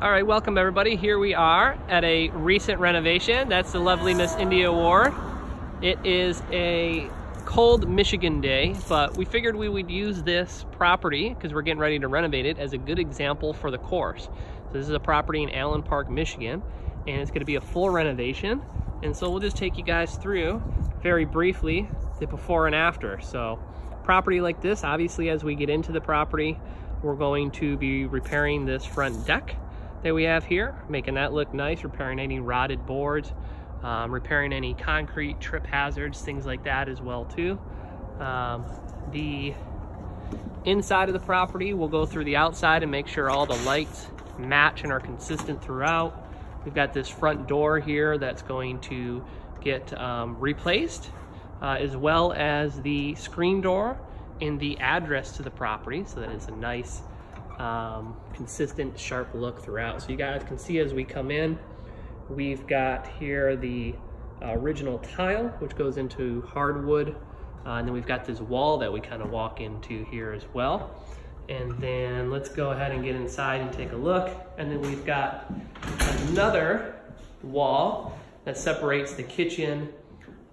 All right, welcome everybody. Here we are at a recent renovation. That's the lovely Miss India Ward. It is a cold Michigan day, but we figured we would use this property because we're getting ready to renovate it as a good example for the course. So this is a property in Allen Park, Michigan, and it's gonna be a full renovation. And so we'll just take you guys through very briefly the before and after. So property like this, obviously as we get into the property, we're going to be repairing this front deck that we have here, making that look nice, repairing any rotted boards, um, repairing any concrete trip hazards, things like that as well too. Um, the inside of the property, we'll go through the outside and make sure all the lights match and are consistent throughout. We've got this front door here that's going to get um, replaced, uh, as well as the screen door and the address to the property so that it's a nice, um, consistent, sharp look throughout. So you guys can see as we come in, we've got here the uh, original tile, which goes into hardwood. Uh, and then we've got this wall that we kind of walk into here as well. And then let's go ahead and get inside and take a look. And then we've got another wall that separates the kitchen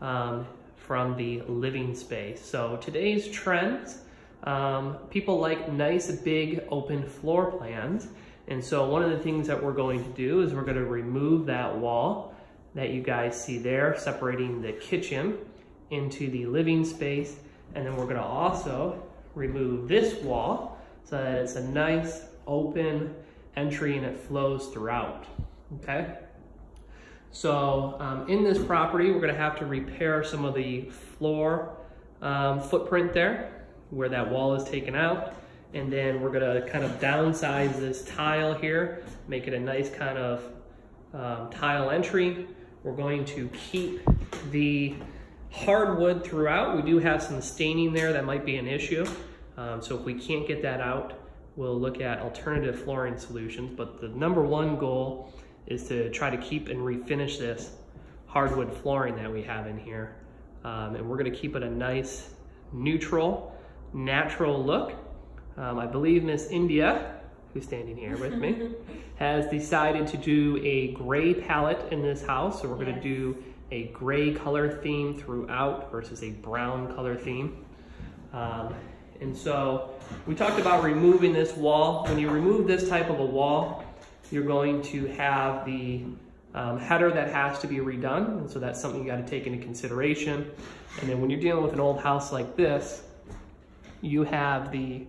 um, from the living space. So today's trends, um, people like nice big open floor plans. And so one of the things that we're going to do is we're gonna remove that wall that you guys see there, separating the kitchen into the living space. And then we're gonna also remove this wall so that it's a nice open entry and it flows throughout, okay? So um, in this property, we're gonna have to repair some of the floor um, footprint there where that wall is taken out. And then we're gonna kind of downsize this tile here, make it a nice kind of um, tile entry. We're going to keep the hardwood throughout. We do have some staining there that might be an issue. Um, so if we can't get that out, we'll look at alternative flooring solutions. But the number one goal is to try to keep and refinish this hardwood flooring that we have in here. Um, and we're gonna keep it a nice, neutral, natural look. Um, I believe Miss India, who's standing here with me, has decided to do a gray palette in this house. So we're gonna do a gray color theme throughout versus a brown color theme. Um, and so we talked about removing this wall. When you remove this type of a wall, you're going to have the um, header that has to be redone. And so that's something you got to take into consideration. And then when you're dealing with an old house like this, you have the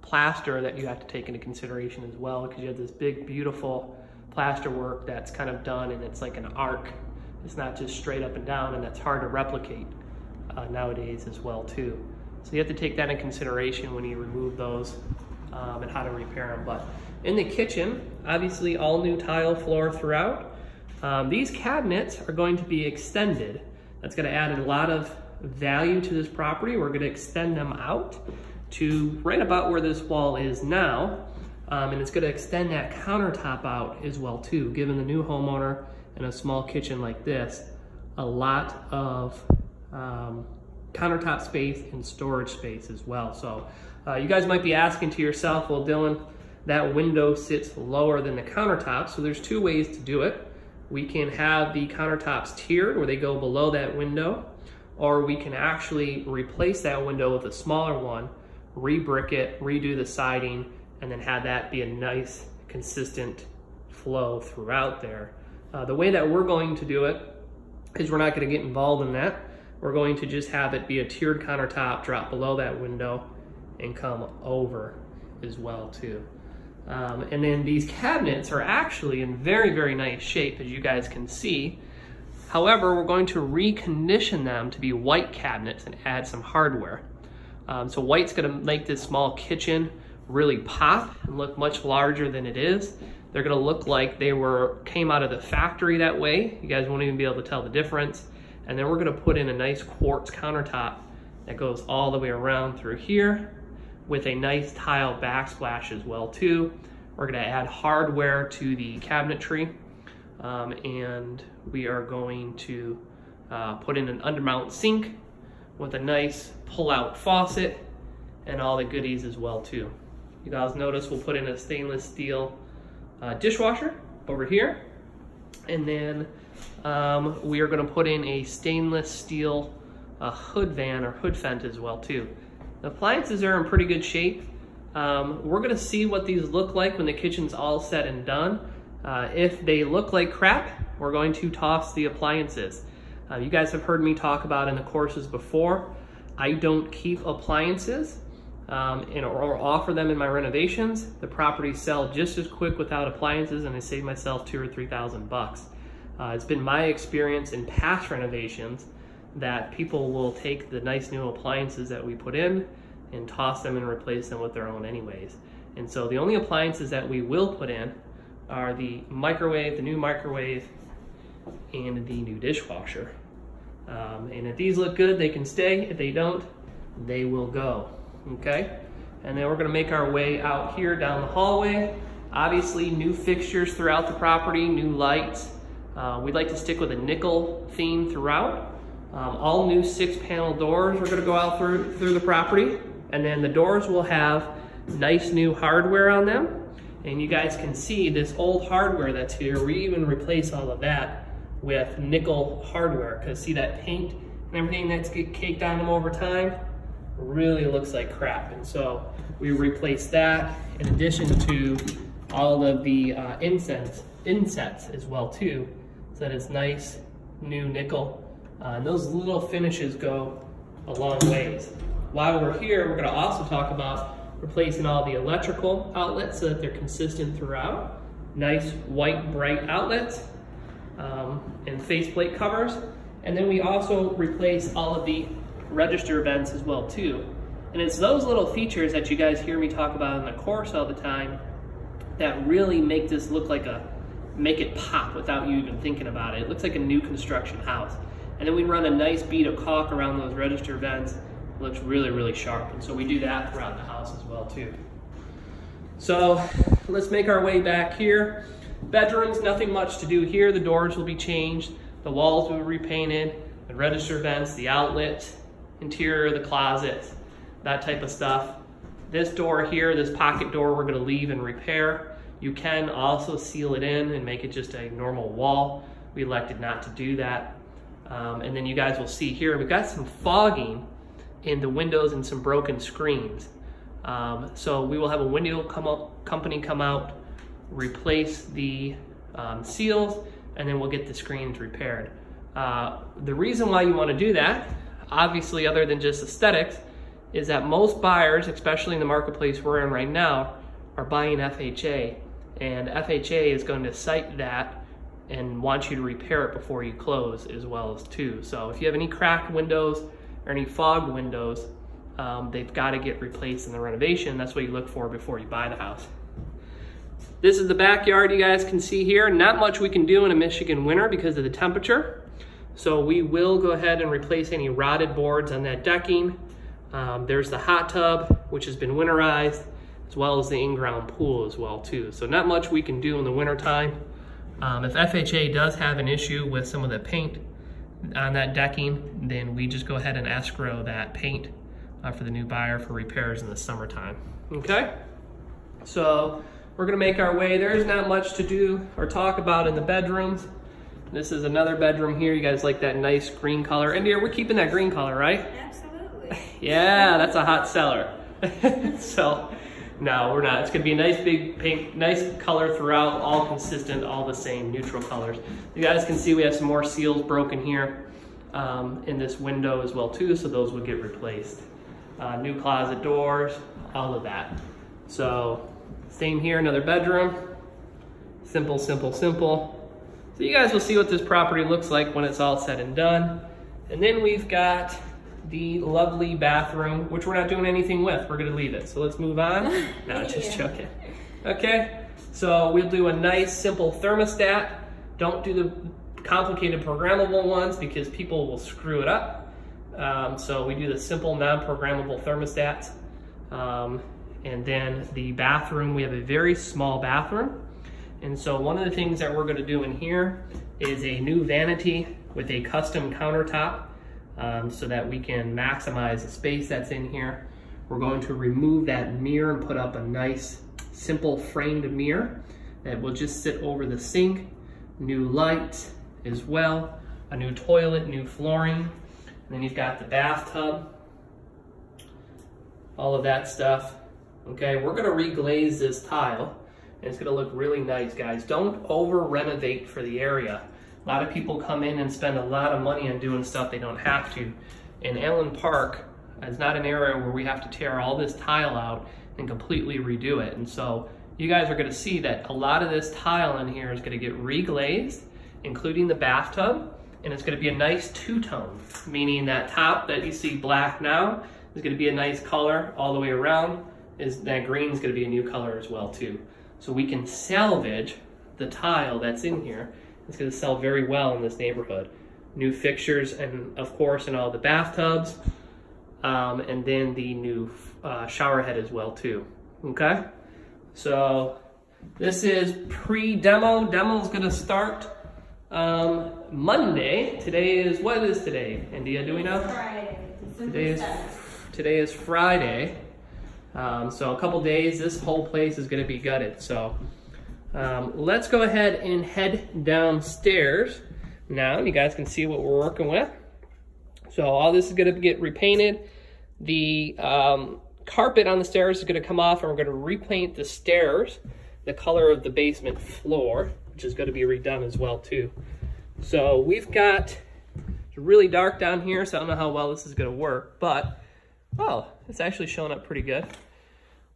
plaster that you have to take into consideration as well because you have this big, beautiful plaster work that's kind of done and it's like an arc. It's not just straight up and down and that's hard to replicate uh, nowadays as well too. So you have to take that in consideration when you remove those um, and how to repair them. But in the kitchen, obviously all new tile floor throughout. Um, these cabinets are going to be extended. That's gonna add a lot of value to this property. We're gonna extend them out to right about where this wall is now. Um, and it's gonna extend that countertop out as well too, giving the new homeowner in a small kitchen like this, a lot of um, countertop space and storage space as well. So uh, you guys might be asking to yourself, well, Dylan, that window sits lower than the countertop. So there's two ways to do it. We can have the countertops tiered where they go below that window, or we can actually replace that window with a smaller one, re-brick it, redo the siding, and then have that be a nice, consistent flow throughout there. Uh, the way that we're going to do it is we're not gonna get involved in that. We're going to just have it be a tiered countertop, drop below that window, and come over as well too. Um, and then these cabinets are actually in very, very nice shape, as you guys can see. However, we're going to recondition them to be white cabinets and add some hardware. Um, so white's gonna make this small kitchen really pop and look much larger than it is. They're gonna look like they were came out of the factory that way. You guys won't even be able to tell the difference. And then we're gonna put in a nice quartz countertop that goes all the way around through here with a nice tile backsplash as well too. We're gonna add hardware to the cabinetry um, and we are going to uh, put in an undermount sink with a nice pull-out faucet and all the goodies as well too. You guys notice we'll put in a stainless steel uh, dishwasher over here. And then um, we are gonna put in a stainless steel uh, hood van or hood vent as well too. The appliances are in pretty good shape. Um, we're gonna see what these look like when the kitchen's all said and done. Uh, if they look like crap, we're going to toss the appliances. Uh, you guys have heard me talk about in the courses before, I don't keep appliances um, and, or offer them in my renovations. The properties sell just as quick without appliances and I save myself two or 3,000 bucks. Uh, it's been my experience in past renovations that people will take the nice new appliances that we put in and toss them and replace them with their own anyways. And so the only appliances that we will put in are the microwave, the new microwave, and the new dishwasher. Um, and if these look good, they can stay. If they don't, they will go, okay? And then we're gonna make our way out here down the hallway. Obviously, new fixtures throughout the property, new lights. Uh, we'd like to stick with a nickel theme throughout. Um, all new six panel doors are gonna go out through, through the property. And then the doors will have nice new hardware on them. And you guys can see this old hardware that's here. We even replace all of that with nickel hardware because see that paint and everything that's get caked on them over time really looks like crap. And so we replace that in addition to all of the uh, incense, insets as well too. So that it's nice, new nickel. Uh, and those little finishes go a long ways. While we're here, we're gonna also talk about replacing all the electrical outlets so that they're consistent throughout. Nice white bright outlets um, and faceplate covers. And then we also replace all of the register vents as well too. And it's those little features that you guys hear me talk about in the course all the time that really make this look like a, make it pop without you even thinking about it. It looks like a new construction house. And then we run a nice bead of caulk around those register vents. Looks really, really sharp. And so we do that throughout the house as well too. So let's make our way back here. Bedrooms, nothing much to do here. The doors will be changed. The walls will be repainted. The register vents, the outlet, interior of the closet, that type of stuff. This door here, this pocket door, we're gonna leave and repair. You can also seal it in and make it just a normal wall. We elected not to do that. Um, and then you guys will see here, we've got some fogging in the windows and some broken screens. Um, so we will have a window come up, company come out, replace the um, seals, and then we'll get the screens repaired. Uh, the reason why you want to do that, obviously other than just aesthetics, is that most buyers, especially in the marketplace we're in right now, are buying FHA. And FHA is going to cite that and want you to repair it before you close as well as too. So if you have any cracked windows or any fog windows, um, they've got to get replaced in the renovation. That's what you look for before you buy the house. This is the backyard you guys can see here. Not much we can do in a Michigan winter because of the temperature. So we will go ahead and replace any rotted boards on that decking. Um, there's the hot tub, which has been winterized, as well as the in-ground pool as well too. So not much we can do in the wintertime. Um, if FHA does have an issue with some of the paint on that decking, then we just go ahead and escrow that paint uh, for the new buyer for repairs in the summertime. Okay? So we're gonna make our way. There's not much to do or talk about in the bedrooms. This is another bedroom here. You guys like that nice green color. India, we're keeping that green color, right? Absolutely. yeah, that's a hot seller. so, no, we're not. It's gonna be a nice big pink, nice color throughout, all consistent, all the same, neutral colors. You guys can see we have some more seals broken here um, in this window as well too, so those would get replaced. Uh, new closet doors, all of that. So same here, another bedroom. Simple, simple, simple. So you guys will see what this property looks like when it's all said and done. And then we've got the lovely bathroom, which we're not doing anything with. We're gonna leave it. So let's move on. no, just joking. Okay, so we'll do a nice simple thermostat. Don't do the complicated programmable ones because people will screw it up. Um, so we do the simple non-programmable thermostats. Um, and then the bathroom, we have a very small bathroom. And so one of the things that we're gonna do in here is a new vanity with a custom countertop um, so that we can maximize the space that's in here. We're going to remove that mirror and put up a nice simple framed mirror. that will just sit over the sink, new light as well, a new toilet, new flooring. And then you've got the bathtub, all of that stuff. Okay, we're gonna reglaze this tile and it's gonna look really nice, guys. Don't over renovate for the area. A lot of people come in and spend a lot of money on doing stuff they don't have to. In Allen Park, it's not an area where we have to tear all this tile out and completely redo it. And so you guys are gonna see that a lot of this tile in here is gonna get reglazed, including the bathtub, and it's gonna be a nice two-tone, meaning that top that you see black now is gonna be a nice color all the way around, is that green is gonna be a new color as well too. So we can salvage the tile that's in here. It's gonna sell very well in this neighborhood. New fixtures and of course in all the bathtubs, um, and then the new uh, shower head as well too, okay? So this is pre-demo. Demo is gonna start um, Monday. Today is, what is today? India, do we know? Friday. Today is, today is Friday. Um, so a couple days, this whole place is gonna be gutted. So um, let's go ahead and head downstairs now. You guys can see what we're working with. So all this is gonna get repainted. The um, carpet on the stairs is gonna come off and we're gonna repaint the stairs, the color of the basement floor, which is gonna be redone as well too. So we've got, it's really dark down here, so I don't know how well this is gonna work, but, oh, it's actually showing up pretty good.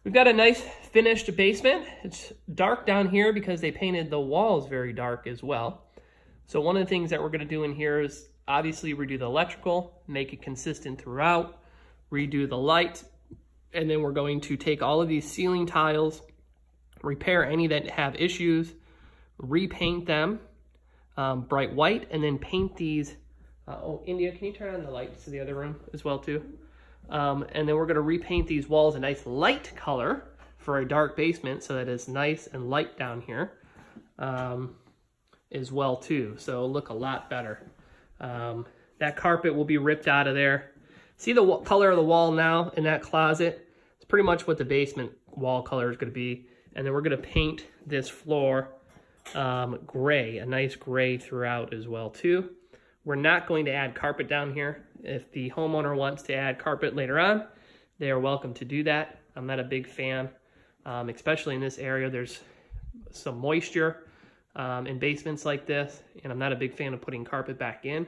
We've got a nice finished basement. It's dark down here because they painted the walls very dark as well. So one of the things that we're gonna do in here is obviously redo the electrical, make it consistent throughout, redo the light, and then we're going to take all of these ceiling tiles, repair any that have issues, repaint them um, bright white, and then paint these. Uh, oh, India, can you turn on the lights to the other room as well too? Um, and then we're gonna repaint these walls a nice light color for a dark basement so that it's nice and light down here um, as well too. So it'll look a lot better. Um, that carpet will be ripped out of there. See the color of the wall now in that closet? It's pretty much what the basement wall color is gonna be. And then we're gonna paint this floor um, gray, a nice gray throughout as well too. We're not going to add carpet down here. If the homeowner wants to add carpet later on, they are welcome to do that. I'm not a big fan, um, especially in this area. There's some moisture um, in basements like this, and I'm not a big fan of putting carpet back in.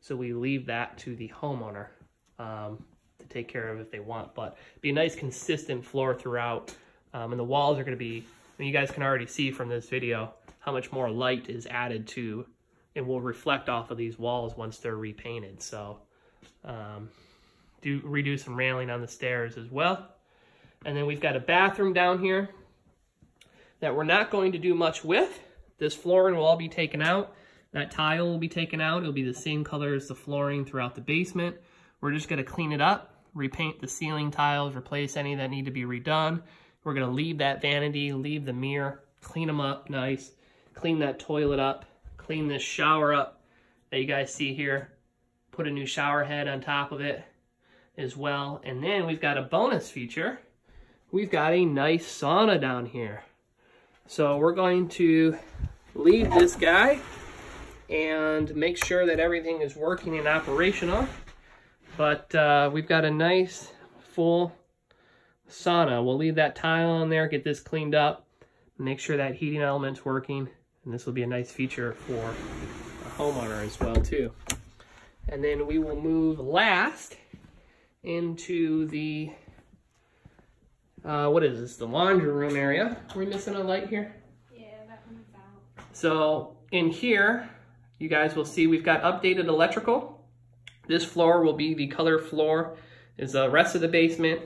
So we leave that to the homeowner um, to take care of if they want. But be a nice consistent floor throughout. Um, and the walls are going to be, you guys can already see from this video how much more light is added to and will reflect off of these walls once they're repainted. So um, do redo some railing on the stairs as well. And then we've got a bathroom down here that we're not going to do much with. This flooring will all be taken out. That tile will be taken out. It'll be the same color as the flooring throughout the basement. We're just gonna clean it up, repaint the ceiling tiles, replace any that need to be redone. We're gonna leave that vanity, leave the mirror, clean them up nice, clean that toilet up, clean this shower up that you guys see here, put a new shower head on top of it as well. And then we've got a bonus feature. We've got a nice sauna down here. So we're going to leave this guy and make sure that everything is working and operational. But uh, we've got a nice full sauna. We'll leave that tile on there, get this cleaned up, make sure that heating element's working, and this will be a nice feature for a homeowner as well too. And then we will move last into the, uh, what is this, the laundry room area. We're we missing a light here? Yeah, that one's out. So in here, you guys will see we've got updated electrical. This floor will be the color floor is the rest of the basement.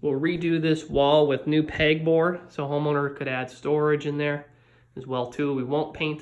We'll redo this wall with new pegboard so homeowner could add storage in there as well too. We won't paint